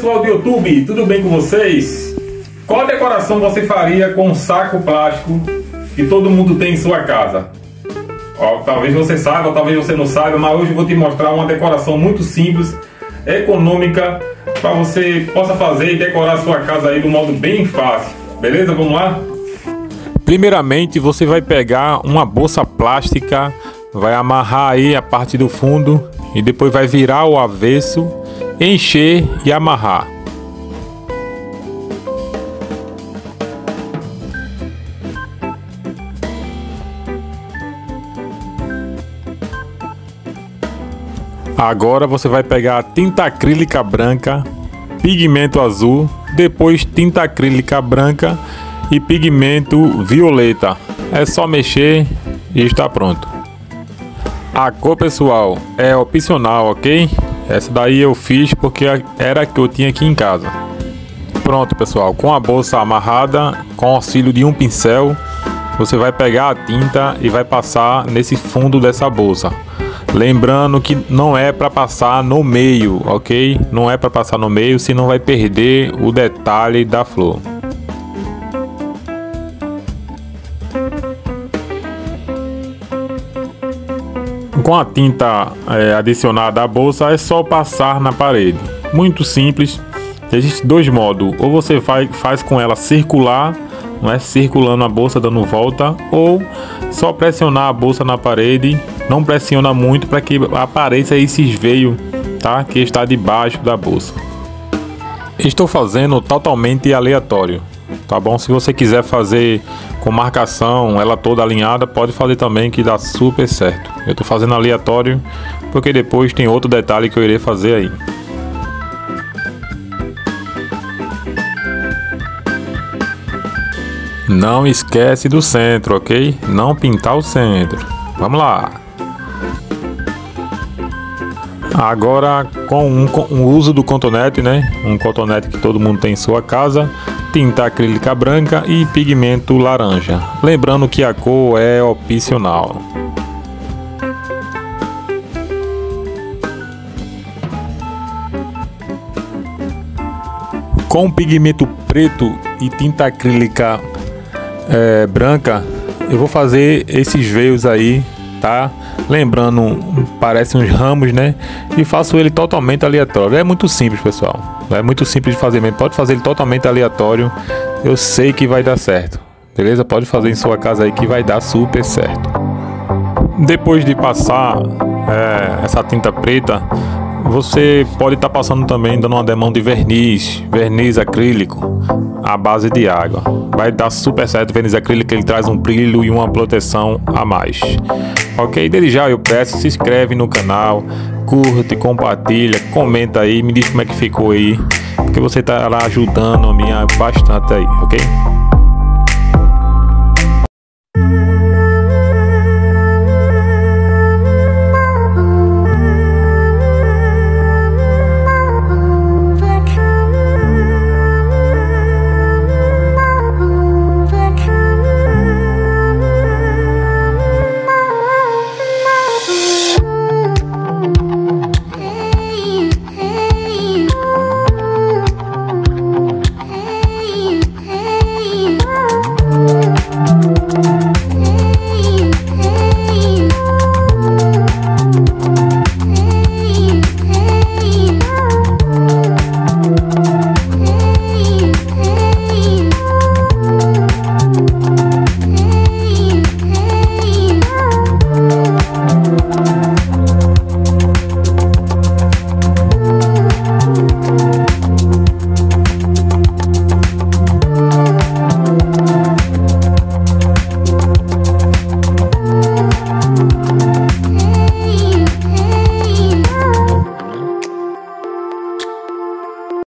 Pessoal do YouTube, tudo bem com vocês? Qual decoração você faria com um saco plástico que todo mundo tem em sua casa? Talvez você saiba, talvez você não saiba, mas hoje eu vou te mostrar uma decoração muito simples, econômica, para você possa fazer e decorar a sua casa aí um modo bem fácil. Beleza? Vamos lá? Primeiramente, você vai pegar uma bolsa plástica, vai amarrar aí a parte do fundo e depois vai virar o avesso, encher e amarrar. Agora você vai pegar tinta acrílica branca, pigmento azul, depois tinta acrílica branca e pigmento violeta. É só mexer e está pronto. A cor pessoal é opcional, ok? Essa daí eu fiz porque era a que eu tinha aqui em casa. Pronto pessoal, com a bolsa amarrada, com auxílio de um pincel, você vai pegar a tinta e vai passar nesse fundo dessa bolsa. Lembrando que não é para passar no meio, ok? Não é para passar no meio, senão vai perder o detalhe da flor. Com a tinta é, adicionada à bolsa é só passar na parede. Muito simples. Existem dois modos. Ou você faz, faz com ela circular, não é circulando a bolsa dando volta, ou só pressionar a bolsa na parede não pressiona muito para que apareça esses veios, tá? Que está debaixo da bolsa. Estou fazendo totalmente aleatório, tá bom? Se você quiser fazer com marcação, ela toda alinhada, pode fazer também que dá super certo. Eu estou fazendo aleatório porque depois tem outro detalhe que eu irei fazer aí. Não esquece do centro, ok? Não pintar o centro. Vamos lá. Agora com um, com o uso do cotonete, né? Um cotonete que todo mundo tem em sua casa, tinta acrílica branca e pigmento laranja. Lembrando que a cor é opcional. Com pigmento preto e tinta acrílica é, branca, eu vou fazer esses veios aí tá? Lembrando, parece uns ramos, né? E faço ele totalmente aleatório. É muito simples, pessoal. É muito simples de fazer mesmo. Pode fazer ele totalmente aleatório. Eu sei que vai dar certo. Beleza? Pode fazer em sua casa aí que vai dar super certo. Depois de passar é, essa tinta preta, você pode estar tá passando também dando uma demão de verniz, verniz acrílico à base de água. Vai dar super certo o verniz acrílico, ele traz um brilho e uma proteção a mais. Ok? Desde já eu peço, se inscreve no canal, curte, compartilha, comenta aí, me diz como é que ficou aí, porque você estará ajudando a minha bastante aí, ok?